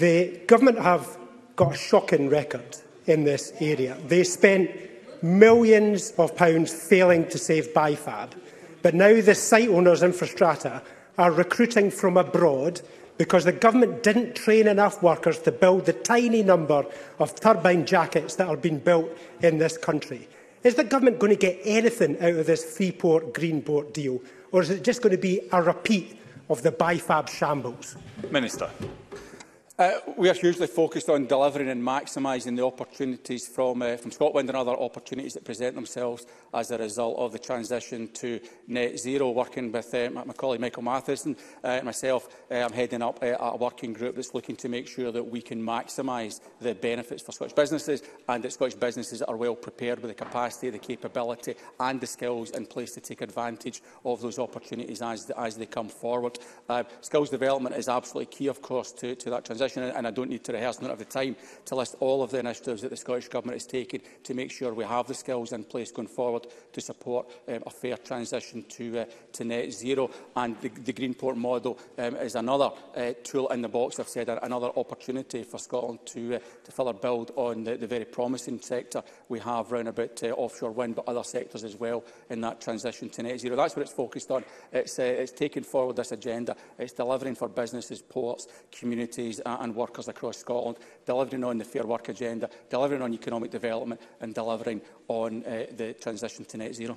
The government have got a shocking record in this area. They spent millions of pounds failing to save BIFAB, but now the site owners, Infrastrata, are recruiting from abroad because the government didn't train enough workers to build the tiny number of turbine jackets that are being built in this country. Is the government going to get anything out of this Freeport Greenport deal, or is it just going to be a repeat of the BIFAB shambles? Minister. Uh, we are hugely focused on delivering and maximising the opportunities from, uh, from Scotland and other opportunities that present themselves as a result of the transition to net zero, working with uh, my colleague Michael Mathis uh, and myself. Uh, I'm heading up uh, a working group that's looking to make sure that we can maximise the benefits for Scottish businesses and that Scottish businesses are well prepared with the capacity, the capability and the skills in place to take advantage of those opportunities as, as they come forward. Uh, skills development is absolutely key, of course, to, to that transition position, and I don't need to rehearse, not at the time, to list all of the initiatives that the Scottish Government has taken to make sure we have the skills in place going forward to support um, a fair transition to, uh, to net zero. And the, the Greenport model um, is another uh, tool in the box, I've said, another opportunity for Scotland to, uh, to further build on the, the very promising sector we have round about uh, offshore wind, but other sectors as well in that transition to net zero. That's what it's focused on. It's, uh, it's taking forward this agenda. It's delivering for businesses, ports, communities and workers across Scotland, delivering on the Fair Work agenda, delivering on economic development and delivering on uh, the transition to net zero.